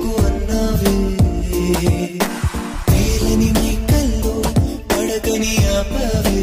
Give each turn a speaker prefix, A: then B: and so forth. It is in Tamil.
A: నాకు అన్నావే నేలని నీ కల్లో పడకని ఆపావే